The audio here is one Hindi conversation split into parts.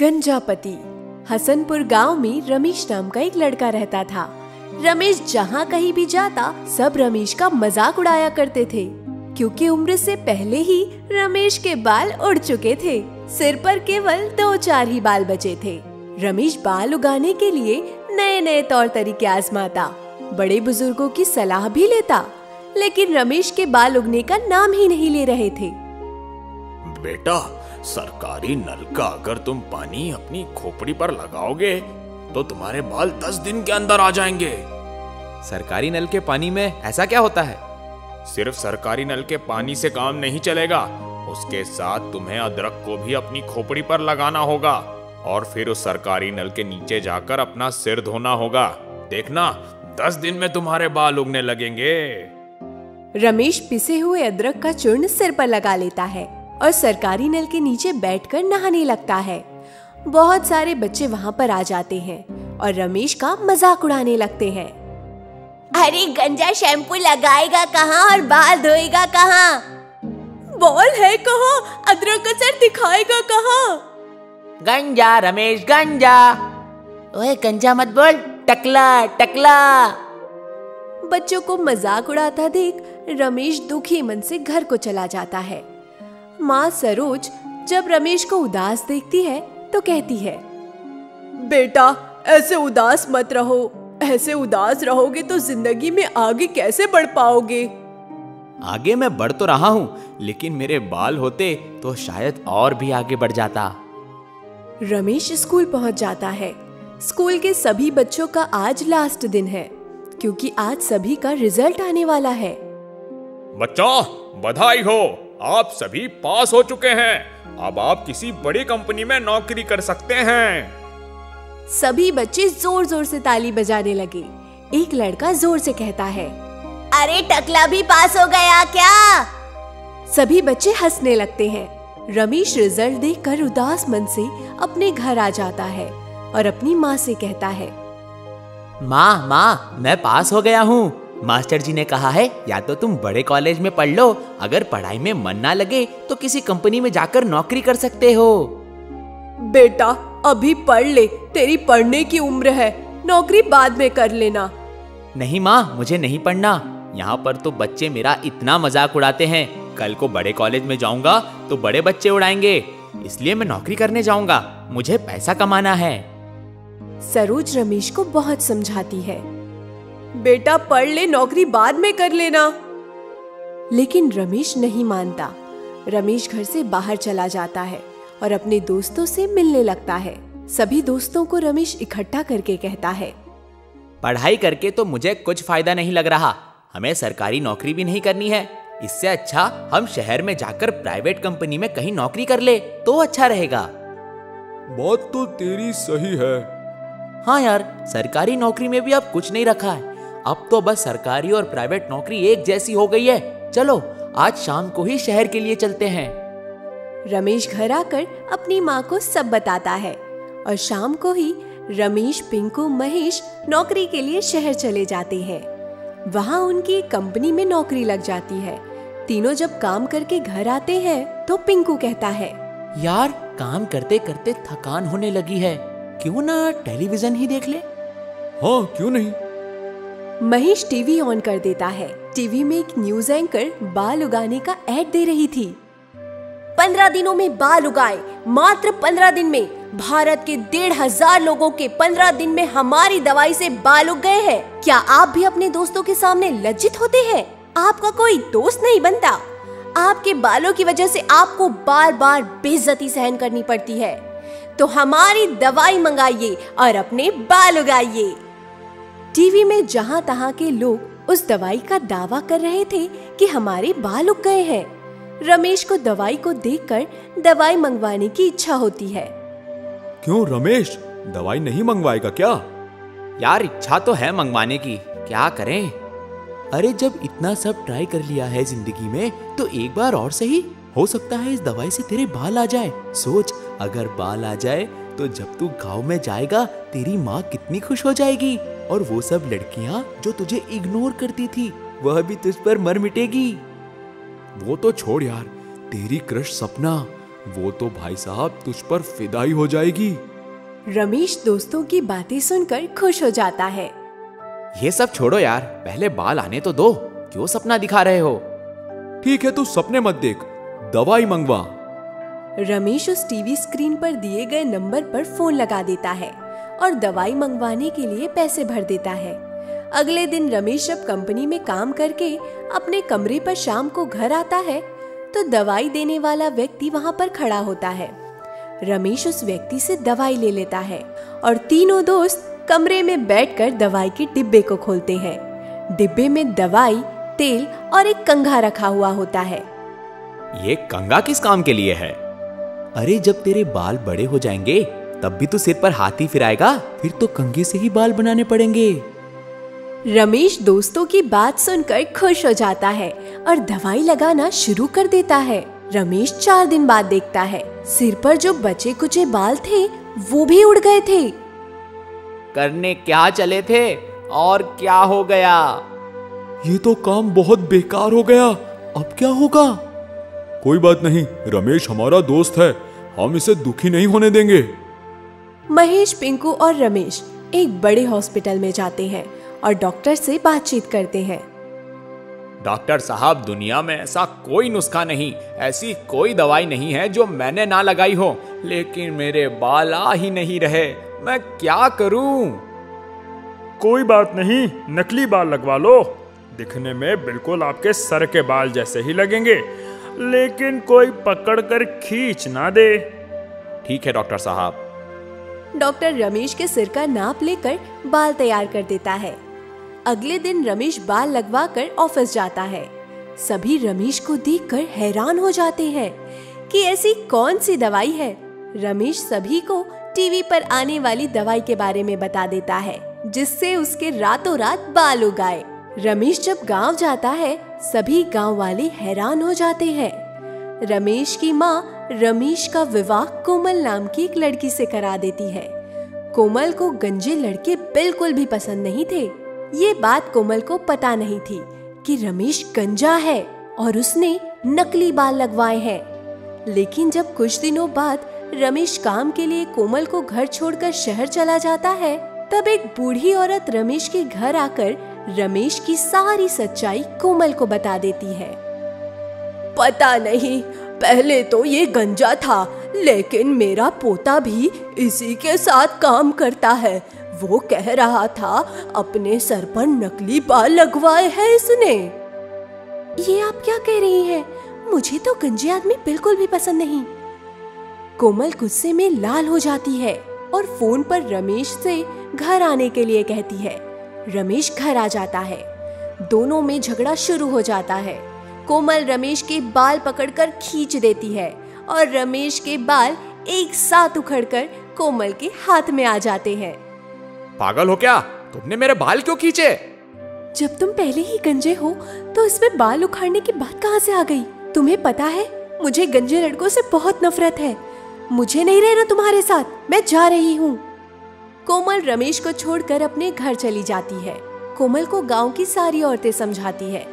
गंजापति। हसनपुर गाँव में रमेश नाम का एक लड़का रहता था। रमेश जहाँ कहीं भी जाता, सब रमेश का मज़ाक उड़ाया करते थे। क्योंकि उम्र से पहले ही रमेश के बाल उड़ चुके थे। सिर पर केवल दो चार ही बाल बचे थे। रमेश बाल उगाने के लिए नए नए तौर तरीके आजमाता। बड़े बुज़ुर्गों की सलाह भी लेता। लेकिन रमेश के बाल उगने का नाम ही नहीं ले रहे थे। बेटा सरकारी नल का अगर तुम पानी अपनी खोपड़ी पर लगाओगे तो तुम्हारे बाल दस दिन के अंदर आ जाएँगे। सरकारी नल के पानी में ऐसा क्या होता है? सिर्फ़ सरकारी नल के पानी से काम नहीं चलेगा उसके साथ तुम्हें अदरक को भी अपनी खोपड़ी पर लगाना होगा और फिर उस सरकारी नल के नीचे जाकर अपना सिर धोना होगा। देखना दस दिन में तुम्हारे बाल उगने लगेंगे। रमेश पिसे हुए अदरक का चूर्ण सिर पर लगा लेता है। और सरकारी नल के नीचे बैठकर नहाने लगता है। बहुत सारे बच्चे वहाँ पर आ जाते हैं और रमेश का मज़ाक उड़ाने लगते हैं। अरे गंजा शैम्पू लगाएगा कहाँ और बाल धोएगा कहाँ? बॉल है कहाँ? अदरक का सर दिखाएगा कहाँ? गंजा रमेश गंजा। ओए गंजा मत बोल टकला टकला। बच्चों को मज़ाक उड़ाता देख रमेश दुखी मन से घर को चला जाता है। माँ सरोज जब रमेश को उदास देखती है तो कहती है बेटा ऐसे उदास मत रहो। ऐसे उदास रहोगे तो ज़िंदगी में आगे कैसे बढ़ पाओगे? आगे मैं बढ़ तो रहा हूँ लेकिन मेरे बाल होते तो शायद और भी आगे बढ़ जाता। रमेश स्कूल पहुँच जाता है। स्कूल के सभी बच्चों का आज लास्ट दिन है क्योंकि आज सभी का रिज़ल्ट आने वाला है। बच्चों बधाई हो। आप सभी पास हो चुके हैं। अब आप किसी बड़ी कंपनी में नौकरी कर सकते हैं। सभी बच्चे ज़ोर ज़ोर से ताली बजाने लगे। एक लड़का ज़ोर से कहता है अरे टकला भी पास हो गया क्या? सभी बच्चे हंसने लगते हैं। रमेश रिज़ल्ट देखकर उदास मन से अपने घर आ जाता है और अपनी माँ से कहता है माँ माँ मैं पास हो गया हूँ। मास्टर जी ने कहा है या तो तुम बड़े कॉलेज में पढ़ लो अगर पढ़ाई में मन ना लगे तो किसी कंपनी में जाकर नौकरी कर सकते हो. बेटा अभी पढ़ ले तेरी पढ़ने की उम्र है नौकरी बाद में कर लेना. नहीं माँ मुझे नहीं पढ़ना यहाँ पर तो बच्चे मेरा इतना मज़ाक उड़ाते हैं कल को बड़े कॉलेज में जाऊँगा तो बड़े बच्चे उड़ाएँगे इसलिए मैं नौकरी करने जाऊँगा मुझे पैसा कमाना है. सरोज रमेश को बहुत समझाती है। बेटा पढ़ ले नौकरी बाद में कर लेना। लेकिन रमेश नहीं मानता। रमेश घर से बाहर चला जाता है और अपने दोस्तों से मिलने लगता है। सभी दोस्तों को रमेश इकट्ठा करके कहता है। पढ़ाई करके तो मुझे कुछ फ़ायदा नहीं लग रहा। हमें सरकारी नौकरी भी नहीं करनी है। इससे अच्छा हम शहर में जाकर प्राइवेट कंपनी में कहीं नौकरी कर ले तो अच्छा रहेगा। बात तो तेरी सही है। हाँ यार सरकारी नौकरी में भी अब कुछ नहीं रखा है। अब तो बस सरकारी और प्राइवेट नौकरी एक जैसी हो गई है। चलो आज शाम को ही शहर के लिए चलते हैं। रमेश घर आकर अपनी माँ को सब बताता है और शाम को ही रमेश पिंकू महेश नौकरी के लिए शहर चले जाते हैं। वहाँ उनकी एक कंपनी में नौकरी लग जाती है। तीनों जब काम करके घर आते हैं तो पिंकू कहता है यार काम करते करते थकान होने लगी है। क्यों ना टेलीविज़न ही देख ले? हाँ क्यों नहीं? महेश टीवी ऑन कर देता है। टीवी में एक न्यूज़ एंकर बाल उगाने का एड दे रही थी। पंद्रह दिनों में बाल उगाए, मात्र पंद्रह दिन में। भारत के डेढ़ हज़ार लोगों के पंद्रह दिन में हमारी दवाई से बाल उग गए हैं। क्या आप भी अपने दोस्तों के सामने लज्जित होते हैं? आपका कोई दोस्त नहीं बनता। आपके बालों की वजह से आपको बार बार बेइज्जती सहन करनी पड़ती है। तो हमारी दवाई मंगाइए और अपने बाल उगाइए। टीवी में जहाँ तहां के लोग उस दवाई का दावा कर रहे थे कि हमारे बाल उग गए हैं। रमेश को दवाई को देखकर दवाई मंगवाने की इच्छा होती है। क्यों रमेश? दवाई नहीं मंगवाएगा क्या? यार इच्छा तो है मंगवाने की। क्या करें? अरे जब इतना सब ट्राई कर लिया है ज़िंदगी में तो एक बार और सही। हो सकता है इस दवाई से तेरे बाल आ जाए। सोच अगर बाल आ जाए तो जब तू गाँव में जाएगा तेरी माँ कितनी खुश हो जाएगी। और वो सब लड़कियाँ जो तुझे इग्नोर करती थी वह भी तुझ पर मर मिटेगी। वो तो छोड़ यार तेरी क्रश सपना वो तो भाई साहब तुझ पर फिदाई हो जाएगी। रमेश दोस्तों की बातें सुनकर खुश हो जाता है। ये सब छोड़ो यार पहले बाल आने तो दो क्यों सपना दिखा रहे हो? ठीक है तू सपने मत देख दवाई मंगवा। रमेश उस टीवी स्क्रीन पर दिए गए नंबर पर फ़ोन लगा देता है। और दवाई मंगवाने के लिए पैसे भर देता है। अगले दिन रमेश जब कंपनी में काम करके अपने कमरे पर शाम को घर आता है तो दवाई देने वाला व्यक्ति वहाँ पर खड़ा होता है। रमेश उस व्यक्ति से दवाई ले लेता है और तीनों दोस्त कमरे में बैठकर दवाई के डिब्बे को खोलते हैं। डिब्बे में दवाई, तेल और एक कंघा रखा हुआ होता है। ये कंगा किस काम के लिए है? अरे, जब तेरे बाल बड़े हो जाएँगे तब भी तो सिर पर हाथी फिराएगा फिर तो कंघे से ही बाल बनाने पड़ेंगे। रमेश दोस्तों की बात सुनकर खुश हो जाता है और दवाई लगाना शुरू कर देता है। रमेश चार दिन बाद देखता है सिर पर जो बचे कुचे बाल थे वो भी उड़ गए थे। करने क्या चले थे और क्या हो गया? ये तो काम बहुत बेकार हो गया। अब क्या होगा? कोई बात नहीं रमेश हमारा दोस्त है हम इसे दुखी नहीं होने देंगे। महेश पिंकू और रमेश एक बड़े हॉस्पिटल में जाते हैं और डॉक्टर से बातचीत करते हैं। डॉक्टर साहब दुनिया में ऐसा कोई नुस्खा नहीं। ऐसी कोई दवाई नहीं है जो मैंने ना लगाई हो लेकिन मेरे बाल आ ही नहीं रहे। मैं क्या करूँ? कोई बात नहीं नकली बाल लगवा लो। दिखने में बिल्कुल आपके सर के बाल जैसे ही लगेंगे लेकिन कोई पकड़ कर खींच ना दे। ठीक है डॉक्टर साहब। डॉक्टर रमेश के सिर का नाप लेकर बाल तैयार कर देता है। अगले दिन रमेश बाल लगवाकर ऑफ़िस जाता है। सभी रमेश को देखकर हैरान हो जाते हैं कि ऐसी कौन सी दवाई है? रमेश सभी को टीवी पर आने वाली दवाई के बारे में बता देता है, जिससे उसके रातों रात बाल उगाए। रमेश जब गाँव जाता है, सभी गाँव वाले हैरान हो जाते हैं। रमेश की माँ रमेश का विवाह कोमल नाम की एक लड़की से करा देती है। कोमल को गंजे लड़के बिल्कुल भी पसंद नहीं थे। ये बात कोमल को पता नहीं थी कि रमेश गंजा है और उसने नकली बाल लगवाए हैं। लेकिन जब कुछ दिनों बाद रमेश काम के लिए कोमल को घर छोड़कर शहर चला जाता है, तब एक बूढ़ी औरत रमेश के घर आकर रमेश की सारी सच्चाई कोमल को बता देती है। पता नहीं पहले तो ये गंजा था, लेकिन मेरा पोता भी इसी के साथ काम करता है। वो कह रहा था, अपने सर पर नकली बाल लगवाए हैं इसने। ये आप क्या कह रही हैं? मुझे तो गंजे आदमी बिल्कुल भी पसंद नहीं। कोमल गुस्से में लाल हो जाती है और फ़ोन पर रमेश से घर आने के लिए कहती है। रमेश घर आ जाता है। दोनों में झगड़ा शुरू हो जाता है। कोमल रमेश के बाल पकड़कर खींच देती है और रमेश के बाल एक साथ उखड़कर कोमल के हाथ में आ जाते हैं। पागल हो क्या? तुमने मेरे बाल क्यों खींचे? जब तुम पहले ही गंजे हो तो इसमें बाल उखाड़ने की बात कहाँ से आ गई? तुम्हें पता है मुझे गंजे लड़कों से बहुत नफरत है। मुझे नहीं रहना तुम्हारे साथ मैं जा रही हूँ। कोमल रमेश को छोड़कर अपने घर चली जाती है। कोमल को गाँव की सारी औरतें समझाती है।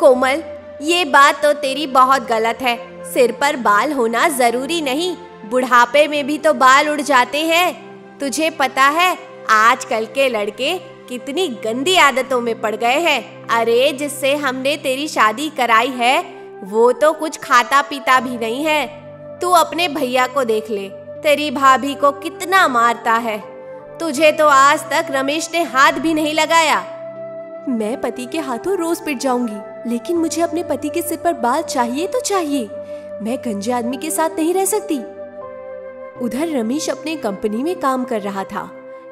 कोमल ये बात तो तेरी बहुत गलत है। सिर पर बाल होना ज़रूरी नहीं। बुढ़ापे में भी तो बाल उड़ जाते हैं। तुझे पता है, आजकल के लड़के कितनी गंदी आदतों में पड़ गए हैं। अरे, जिससे हमने तेरी शादी कराई है, वो तो कुछ खाता पीता भी नहीं है। तू अपने भैया को देख ले। तेरी भाभी को कितना मारता है। तुझे तो आज तक रमेश ने हाथ भी नहीं लगाया। मैं पति के हाथों रोज पिट जाऊँगी, लेकिन मुझे अपने पति के सिर पर बाल चाहिए तो चाहिए। मैं गंजे आदमी के साथ नहीं रह सकती। उधर रमेश अपने कंपनी में काम कर रहा था।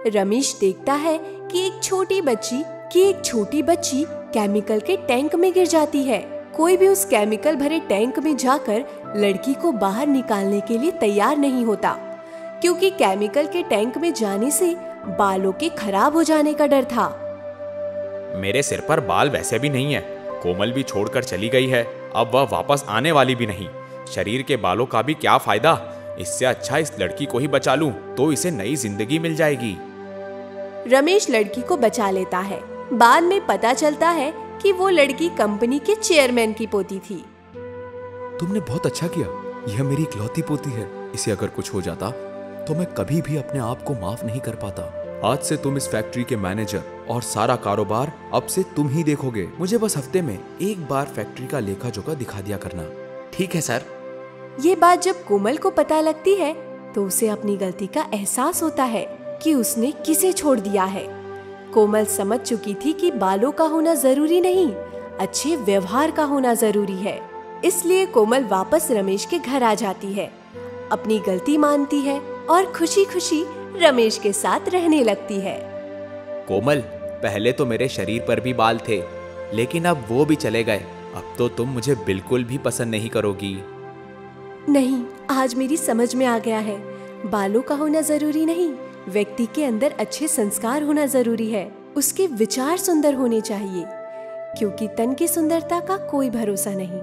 रमेश देखता है कि एक छोटी बच्ची, कि एक छोटी बच्ची केमिकल के टैंक में गिर जाती है। कोई भी उस केमिकल भरे टैंक में जाकर लड़की को बाहर निकालने के लिए तैयार नहीं होता, क्योंकि केमिकल के टैंक में जाने से बालों के खराब हो जाने का डर था। मेरे सिर पर बाल वैसे भी नहीं है। कोमल भी छोड़कर चली गई है। अब वह वापस आने वाली भी नहीं। शरीर के बालों का भी क्या फ़ायदा? इससे अच्छा इस लड़की को ही बचा लूँ तो इसे नई ज़िंदगी मिल जाएगी। रमेश लड़की को बचा लेता है। बाद में पता चलता है कि वो लड़की कंपनी के चेयरमैन की पोती थी। तुमने बहुत अच्छा किया। यह मेरी इकलौती पोती है। इसे अगर कुछ हो जाता तो मैं कभी भी अपने आप को माफ़ नहीं कर पाता। आज से तुम इस फैक्ट्री के मैनेजर और सारा कारोबार अब से तुम ही देखोगे। मुझे बस हफ़्ते में एक बार फैक्ट्री का लेखा जोखा दिखा दिया करना। ठीक है सर। ये बात जब कोमल को पता लगती है तो उसे अपनी गलती का एहसास होता है कि उसने किसे छोड़ दिया है। कोमल समझ चुकी थी कि बालों का होना ज़रूरी नहीं अच्छे व्यवहार का होना ज़रूरी है। इसलिए कोमल वापस रमेश के घर आ जाती है अपनी गलती मानती है और खुशी खुशी रमेश के साथ रहने लगती है। कोमल पहले तो मेरे शरीर पर भी बाल थे, लेकिन अब वो भी चले गए। अब तो तुम मुझे बिल्कुल भी पसंद नहीं करोगी। नहीं, आज मेरी समझ में आ गया है। बालों का होना ज़रूरी नहीं, व्यक्ति के अंदर अच्छे संस्कार होना ज़रूरी है। उसके विचार सुंदर होने चाहिए, क्योंकि तन की सुंदरता का कोई भरोसा नहीं।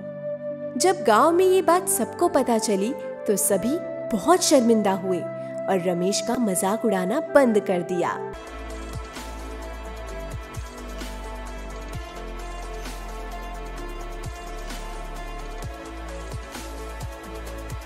जब गाँव में ये बात सबको पता चली तो सभी बहुत शर्मिंदा हुए और रमेश का मज़ाक उड़ाना बंद कर दिया।